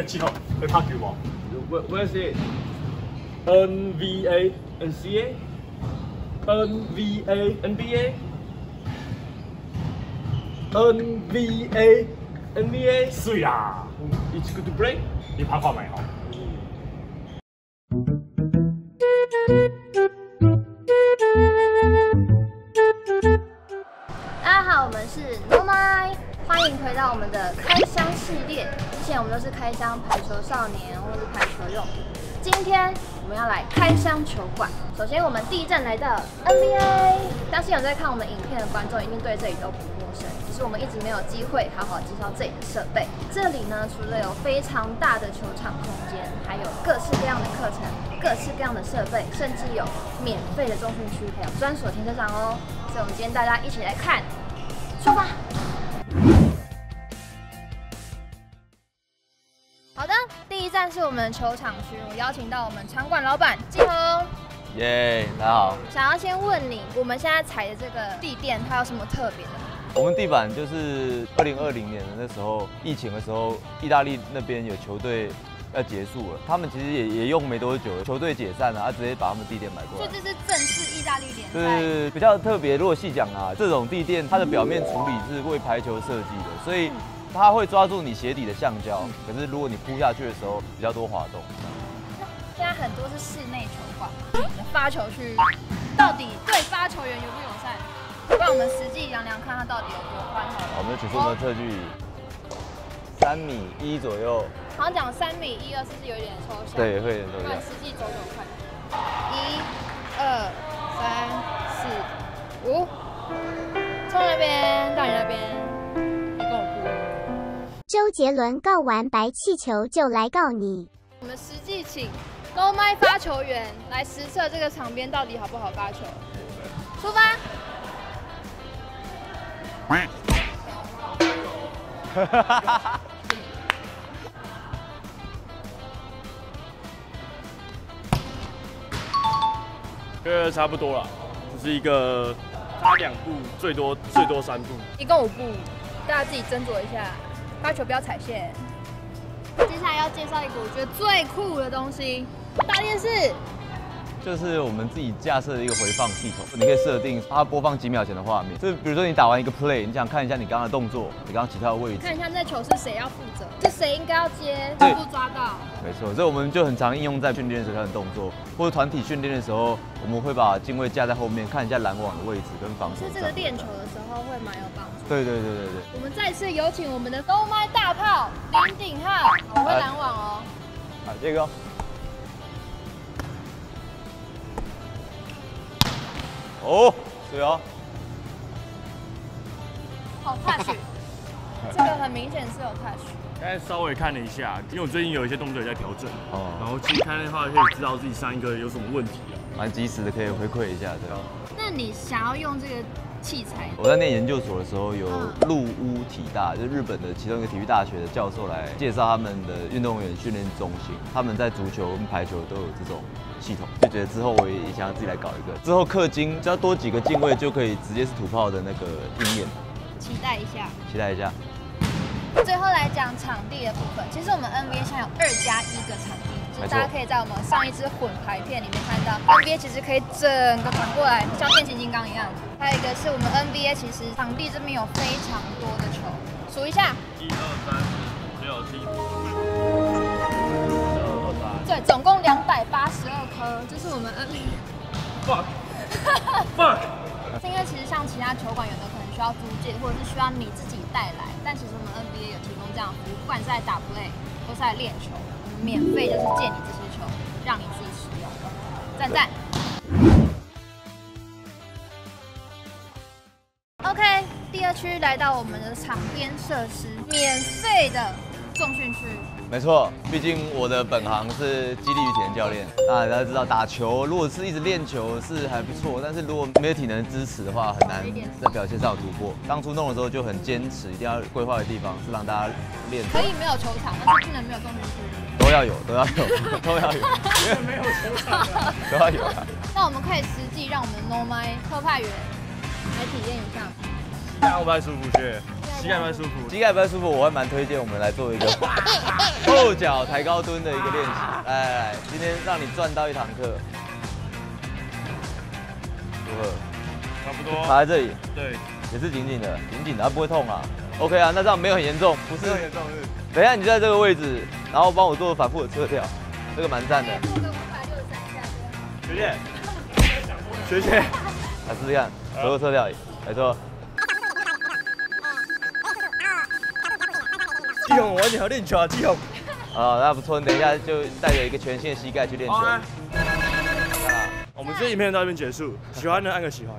哎，七号，会拍球无 Where, where's it?？NBA、NCA、NBA、NBA、NBA、NBA，水啦！It's good to play，你拍看卖吼。回到我们的开箱系列。之前我们都是开箱排球少年或是排球用品，今天我们要来开箱球馆。首先，我们第一站来到 NBA，相信有在看我们影片的观众一定对这里都不陌生，只是我们一直没有机会好好介绍这里的设备。这里呢，除了有非常大的球场空间，还有各式各样的课程、各式各样的设备，甚至有免费的中训区，还有专属停车场哦。所以，我们今天大家一起来看，出发！是我们的球场区，我邀请到我们场馆老板季宏。耶、大家好。想要先问你，我们现在踩的这个地垫，它有什么特别的？我们地板就是二零二零年的那时候疫情的时候，意大利那边有球队要结束了，他们其实也也用没多久，球队解散了，啊，直接把他们地垫买过来。所以这是正式意大利联对赛。对对，比较特别。如果细讲啊，这种地垫它的表面处理是为排球设计的，所以它会抓住你鞋底的橡胶。可是如果你扑下去的时候，比较多滑动。现在很多是室内球馆，发球区到底对发球员友不友善？让我们实际量量看它到底有多宽我们取出我们的测距仪，三米一左右，好像讲三米一二，是不是有点抽象？对，会有点不重要。然实际走走看。杰伦告完白气球就来告你。我们实际请 No 麦发球员来实测这个场边到底好不好发球。出发！呃，差不多了，就是一个差两步，最多最多三步。一共五步，大家自己斟酌一下，发球不要踩线。接下来要介绍一个我觉得最酷的东西——大电视。就是我们自己架设的一个回放系统，你可以设定它播放几秒前的画面。就比如说你打完一个 play，你想看一下你刚刚的动作，你刚刚起跳的位置。看一下这球是谁要负责，是谁应该要接，对不抓到。没错，所以我们就很常应用在训练时候的动作，或者团体训练的时候，我们会把镜位架在后面，看一下拦网的位置跟防守是。这个练球的时候会蛮有帮助。对对对对对。我们再次有请我们的麦大炮林鼎浩，我会拦网哦。好，这个。哦，对哦。好 touch，这个很明显是有 touch。刚才稍微看了一下，因为我最近有一些动作也在调整，哦然后其实看的话可以知道自己上一个有什么问题啊。蛮及时的，可以回馈一下，对。那你想要用这个器材，我在念研究所的时候，有陆屋体大，就是日本的其中一个体育大学的教授来介绍他们的运动员训练中心，他们在足球跟排球都有这种系统，就觉得之后我也想要自己来搞一个。之后氪金只要多几个进位就可以直接是土炮的那个鹰眼，期待一下。期待一下。最后来讲场地的部分，其实我们 NBA 现在有二加一个场地，就是大家可以在我们上一支混排片里面看到，NBA 其实可以整个转过来，像变形金刚一样。还有一个是我们 NBA 其实场地这边有非常多的球，数一下，一二三四五六七，十二二三。对，总共两百八十二颗，这是我们 NBA。fuck fuck。是因为其实像其他球馆，有的可能需要租借，或者是需要你自己带来，但其实我们 NBA 有提供这样服务，不管是在打 play 或是在练球，免费就是借你这些球，让你去使用。赞赞。OK，第二区来到我们的场边设施，免费的重训区。没错，毕竟我的本行是激励与体能教练。那大家知道，打球如果是一直练球是还不错，但是如果没有体能支持的话，很难在表现上有突破。当初弄的时候就很坚持，一定要规划的地方是让大家练可以没有球场，但是不能没有重训区。都要有，都要有，都要有，没有球场啊。都要有 啊。那我们可以实际让我们的 No My 特派员来体验一下。膝盖不太舒服，学膝盖不太舒服。膝盖不太舒服，我会蛮推荐我们来做一个 后脚抬高蹲的一个练习。来来来，今天让你赚到一堂课，如何？差不多。卡在这里，对，也是紧紧的，紧紧的，它不会痛啊。OK 啊，那这样没有很严重，不是很严重是。等一下你就在这个位置，然后帮我做反复的侧跳，这个蛮赞的。做个五百六十三下。学姐，学姐，来试试看，左右侧跳，没错。季红，我你好练球啊，季红。啊，那不错，你等一下就带着一个全新的膝盖去练球。我们这影片到这边结束，喜欢的按个喜欢。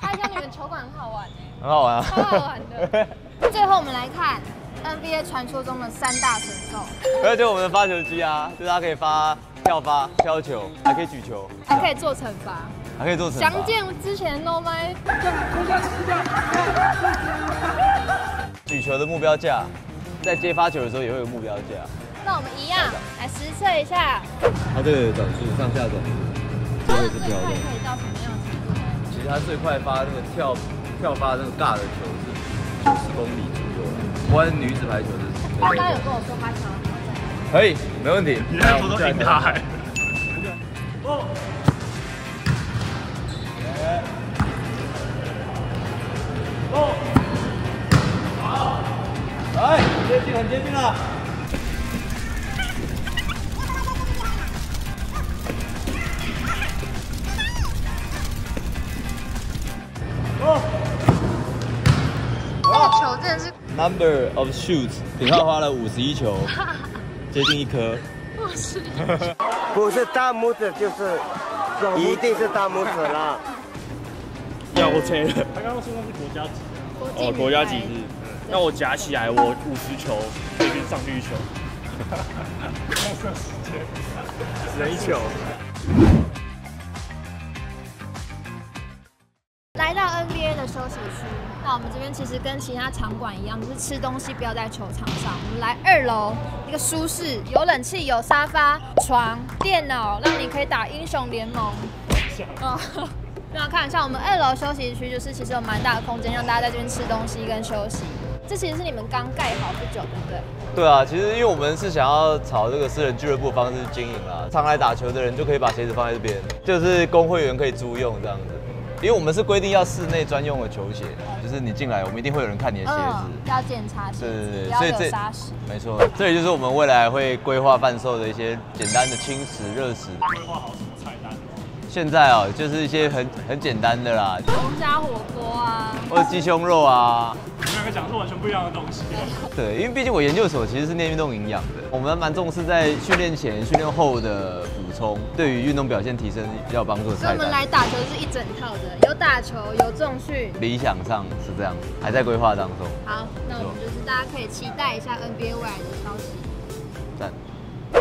看一下你们球馆很好玩哎，很好玩啊。超好玩的。最后我们来看 NBA 传说中的三大神兽，还有就我们的发球机啊，就是它可以发跳发、飘球，还可以举球，还可以做惩罚。还可以做惩罚详。见之前 No My。举球的目标价，在接发球的时候也会有目标价。那我们一样来实测一下，它这个转速上下转速，这个是最飘的。快可以到什么样的程度？其实它最快发那个跳跳发那个尬的球是九十公里左右了。关女子排球的刚刚有跟我说他想要挑战。可以，没问题。你看我都赢他还。很接近了。这个球真的是 Number of shoots，顶浩花了五十一球，接近一颗。不是大拇指就是，一定是大拇指啦。要我切了。他刚刚说那是国家级的。哦，国家级是。那我夹起来，我五十球可以上去一球。只能一球。来到 NBA 的休息区，那我们这边其实跟其他场馆一样，就是吃东西不要在球场上。我们来二楼一个舒适，有冷气、有沙发、床、电脑，让你可以打英雄联盟。哦，那看一下我们二楼休息区，就是其实有蛮大的空间，让大家在这边吃东西跟休息。这其实是你们刚盖好不久，对不对？对啊，其实因为我们是想要朝这个私人俱乐部的方式经营啦，常来打球的人就可以把鞋子放在这边，就是工会员可以租用这样子。因为我们是规定要室内专用的球鞋，就是你进来，我们一定会有人看你的鞋子。嗯，要检查鞋子，对对对，所以这。没错，这里就是我们未来会规划贩售的一些简单的轻食、热食。规划好什么菜单？现在哦，就是一些很很简单的啦，龙虾火锅啊，或者鸡胸肉啊。我们两个讲的是完全不一样的东西。对，因为毕竟我研究所其实是念运动营养的，我们蛮重视在训练前、训练后的补充，对于运动表现提升比较有帮助的所以我们。来打球是一整套的，有打球，有重训。理想上是这样，还在规划当中。好，那我们就是大家可以期待一下 NBA 未来的消息。赞。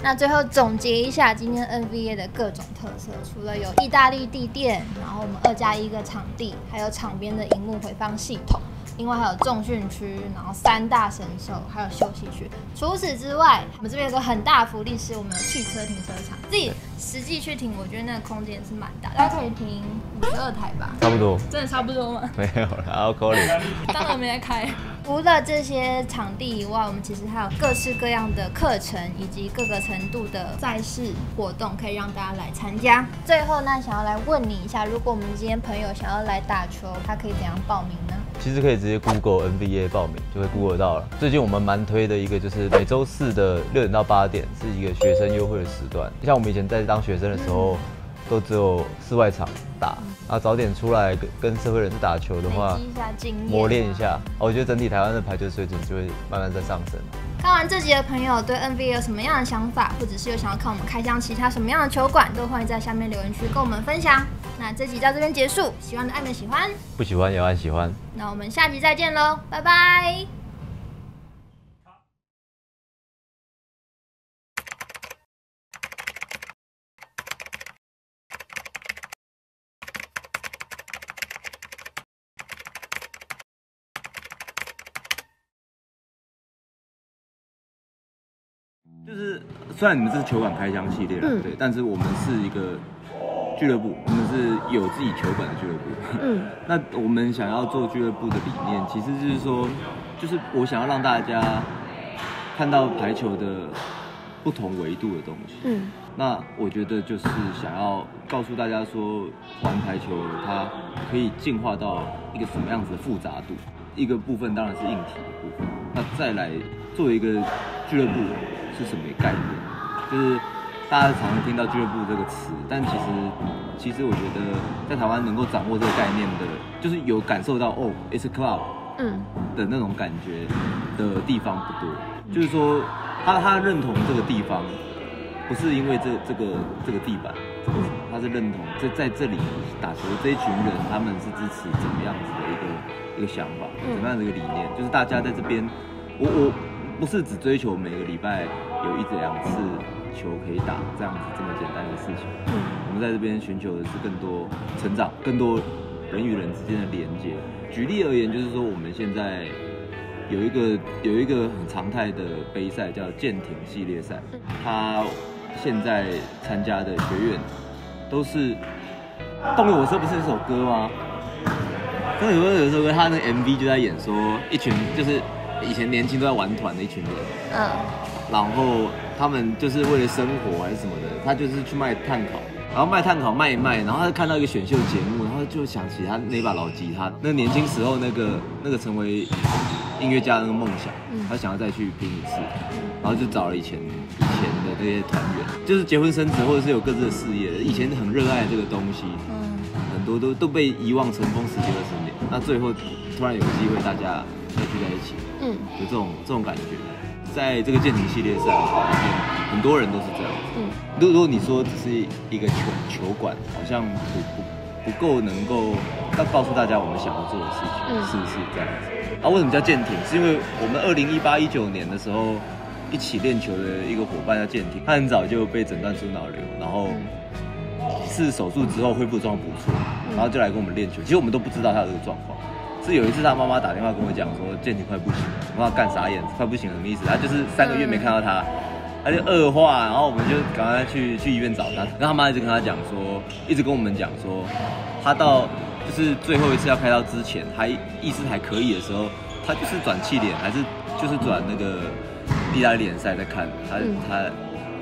那最后总结一下今天 NBA 的各种特色，除了有意大利地垫，然后我们二加一个场地，还有场边的荧幕回放系统，另外还有重训区，然后三大神兽，还有休息区。除此之外，我们这边有个很大的福利是我们有汽车停车场，自己实际去停，我觉得那个空间是蛮大，大概可以停五十二台吧。差不多。真的差不多吗？没有了，然后口里。当然没在开。除了这些场地以外，我们其实还有各式各样的课程以及各个程度的赛事活动，可以让大家来参加。最后呢，想要来问你一下，如果我们今天朋友想要来打球，他可以怎样报名呢？其实可以直接 Google NBA 报名，就会 Google 到了。最近我们蛮推的一个就是每周四的六点到八点是一个学生优惠的时段。像我们以前在当学生的时候，都只有室外场打，啊早点出来跟跟社会人士打球的话磨练一。下，哦我觉得整体台湾的排球水准就会慢慢在上升。看完这集的朋友对 NBA 有什么样的想法，或者是有想要看我们开箱其他什么样的球馆，都欢迎在下面留言区跟我们分享。那这集到这边结束，喜欢的爱们喜欢。不喜欢也要按喜欢。那我们下集再见喽，拜拜。就是虽然你们这是球馆开箱系列啦，嗯对，但是我们是一个俱乐部，我们是有自己球馆的俱乐部。嗯，那我们想要做俱乐部的理念，其实就是说，就是我想要让大家看到排球的不同维度的东西。嗯，那我觉得就是想要告诉大家说，玩排球它可以进化到一个什么样子的复杂度。一个部分当然是硬体的部分，那再来作为一个俱乐部是什么概念？就是大家常常听到俱乐部这个词，但其实其实我觉得在台湾能够掌握这个概念的，就是有感受到哦，it's a club 嗯，的那种感觉的地方不多。就是说，他他认同这个地方，不是因为这这个这个地板，他是认同在在这里打球这一群人，他们是支持怎么样子的一个一个想法，嗯。怎么样的一个理念，就是大家在这边，我我不是只追求每个礼拜有一两次球可以打这样子这么简单的事情，嗯。我们在这边寻求的是更多成长，更多人与人之间的连接。举例而言，就是说我们现在有一个有一个很常态的杯赛叫舰艇系列赛，它现在参加的学院都是《动力火车》不是有首歌吗？《动力火车》有一首歌，他那个 MV 就在演说一群就是以前年轻都在玩团的一群人，嗯，然后他们就是为了生活还是什么的，他就是去卖炭烤，然后卖炭烤卖一卖，然后他就看到一个选秀节目，然后就想起他那把老吉他，那年轻时候那个那个成为音乐家的那个梦想，他想要再去拼一次，然后就找了以前以前的那些团员，就是结婚生子或者是有各自的事业的，以前很热爱这个东西，嗯，很多都都被遗忘尘封十几二十年，那最后突然有机会大家再聚在一起，嗯，有这种这种感觉。在这个舰艇系列赛里面，很多人都是这样。嗯，如如果你说只是一个球球馆，好像不不不够能够要告诉大家我们想要做的事情，嗯是不是这样子？啊，为什么叫舰艇？是因为我们二零一八一九年的时候一起练球的一个伙伴叫舰艇，他很早就被诊断出脑瘤，然后几次手术之后恢复状况不错，然后就来跟我们练球。其实我们都不知道他有这个状况。是有一次他妈妈打电话跟我讲说，舰艇快不行了，我妈干傻眼，快不行了什么意思？他就是三个月没看到他，他就恶化，然后我们就赶快去去医院找他，然后他妈一直跟他讲说，一直跟我们讲说，他到就是最后一次要开刀之前，他意识还可以的时候，他就是转气脸，还是就是转那个意大利联赛在看他、嗯。他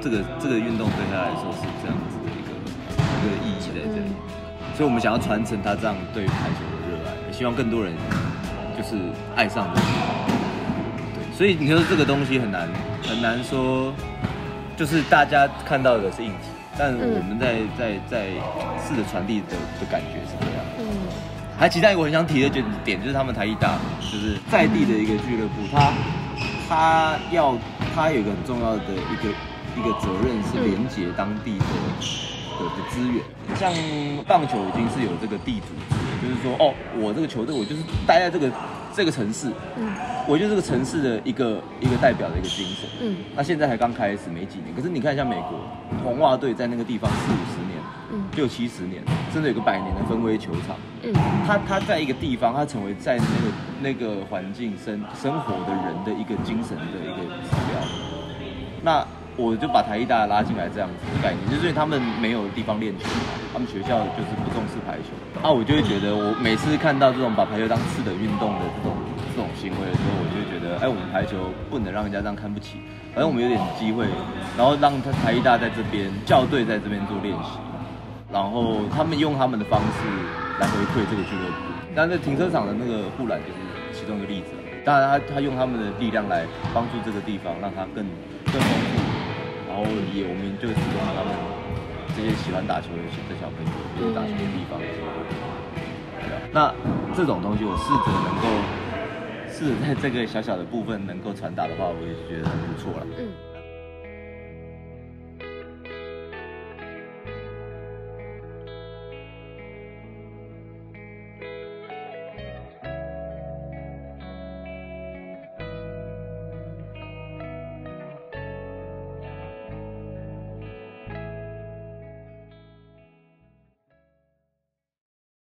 这个这个运动对他来说是这样子的一个一个意义在这里。所以我们想要传承他这样对于排球希望更多人就是爱上这个。对，所以你说这个东西很难很难说，就是大家看到的是硬体，但我们在在在试着传递的的感觉是这样。嗯，还其他一个我很想提的点点就是他们台艺大，就是在地的一个俱乐部，他他要他有一个很重要的一个一个责任是连接当地的的的资源，像棒球已经是有这个地主制，就是说哦，我这个球队我就是待在这个这个城市，嗯，我就是这个城市的一个一个代表的一个精神，嗯，那现在才刚开始没几年，可是你看一下美国红袜队在那个地方四五十年，嗯六七十年，甚至有个百年的分威球场。嗯，他他在一个地方，他成为在那个那个环境生生活的人的一个精神的一个指标。那我就把台艺大拉进来这样子的概念，就是因为他们没有地方练球，他们学校就是不重视排球。那我就会觉得，我每次看到这种把排球当次等运动的这种这种行为的时候，我就会觉得，哎，我们排球不能让人家这样看不起，反正我们有点机会，然后让他台艺大在这边校队在这边做练习。然后他们用他们的方式来回馈这个俱乐部。但是停车场的那个护栏就是其中一个例子。当然他他用他们的力量来帮助这个地方，让它更更丰富。然后也我们就提供了他们这些喜欢打球的的小朋友，就是打球的地方的。对啊，那这种东西我试着能够试着在这个小小的部分能够传达的话，我也觉得很不错了。嗯。